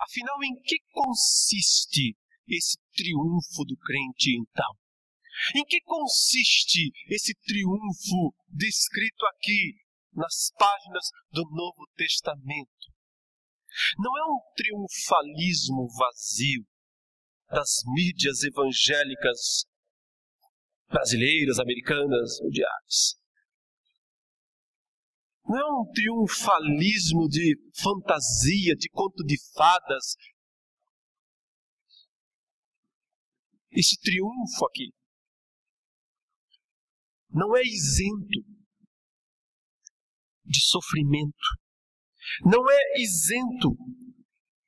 Afinal, em que consiste esse triunfo do crente então? Em que consiste esse triunfo descrito aqui nas páginas do Novo Testamento? Não é um triunfalismo vazio das mídias evangélicas brasileiras, americanas, mundiais. Não é um triunfalismo de fantasia, de conto de fadas. Esse triunfo aqui não é isento de sofrimento, não é isento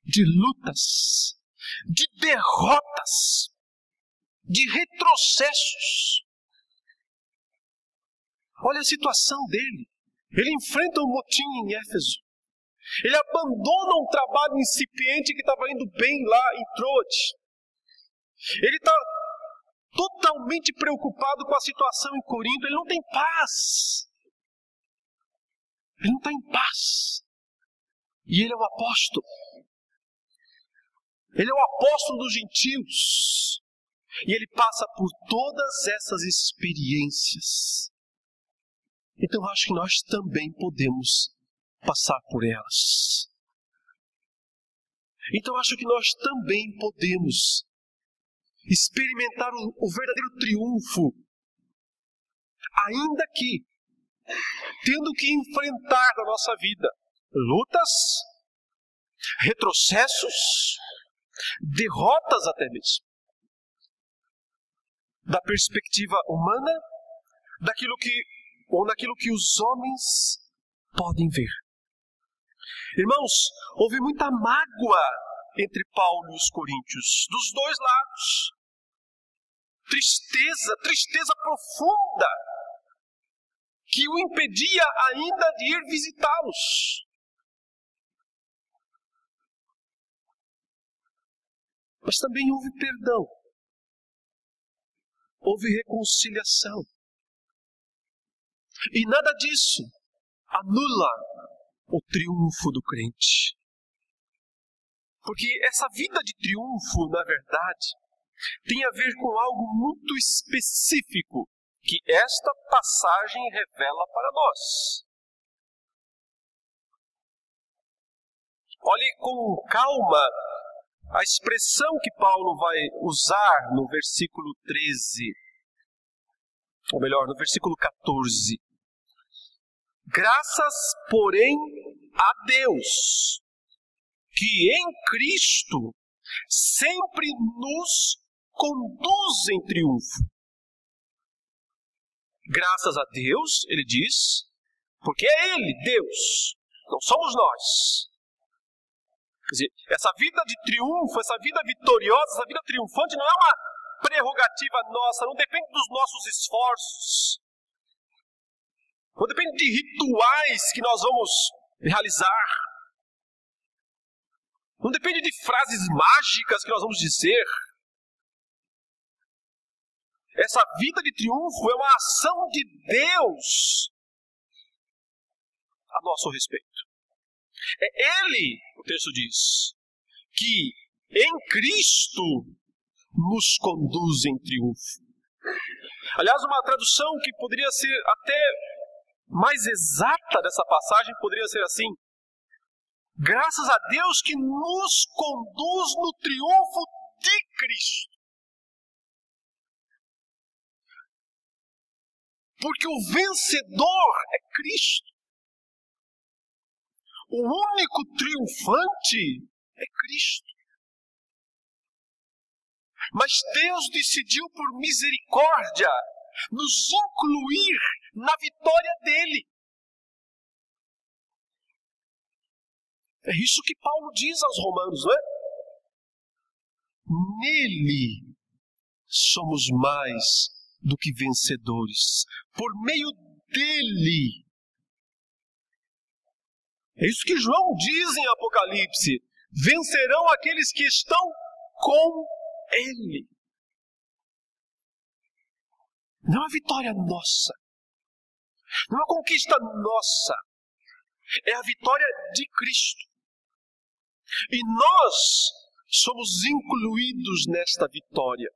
de lutas, de derrotas, de retrocessos. Olha a situação dele. Ele enfrenta um motim em Éfeso. Ele abandona um trabalho incipiente que estava indo bem lá em Troade. Ele está totalmente preocupado com a situação em Corinto. Ele não tem paz. Ele não está em paz. E ele é o apóstolo. Ele é o apóstolo dos gentios. E ele passa por todas essas experiências. Então acho que nós também podemos passar por elas. Então acho que nós também podemos experimentar o, o verdadeiro triunfo, ainda que tendo que enfrentar na nossa vida lutas, retrocessos, derrotas até mesmo. Da perspectiva humana, daquilo que ou naquilo que os homens podem ver. Irmãos, houve muita mágoa entre Paulo e os coríntios, dos dois lados. Tristeza, tristeza profunda, que o impedia ainda de ir visitá-los. Mas também houve perdão, houve reconciliação. E nada disso anula o triunfo do crente. Porque essa vida de triunfo, na verdade, tem a ver com algo muito específico que esta passagem revela para nós. Olhe com calma a expressão que Paulo vai usar no versículo 13, ou melhor, no versículo 14. Graças, porém, a Deus, que em Cristo sempre nos conduz em triunfo. Graças a Deus, ele diz, porque é Ele, Deus, não somos nós. Quer dizer, essa vida de triunfo, essa vida vitoriosa, essa vida triunfante não é uma prerrogativa nossa, não depende dos nossos esforços, não depende de rituais que nós vamos realizar, não depende de frases mágicas que nós vamos dizer. Essa vida de triunfo é uma ação de Deus a nosso respeito. É Ele, o texto diz, que em Cristo nos conduz em triunfo. Aliás, uma tradução que poderia ser até mais exata dessa passagem poderia ser assim: Graças a Deus que nos conduz no triunfo de Cristo. Porque o vencedor é Cristo. O único triunfante é Cristo. Mas Deus decidiu, por misericórdia, nos incluir na vitória dele. É isso que Paulo diz aos Romanos, não é? Nele somos mais do que vencedores, por meio dele. É isso que João diz em Apocalipse: vencerão aqueles que estão com ele. Não é uma vitória nossa, não é uma conquista nossa, é a vitória de Cristo. E nós somos incluídos nesta vitória.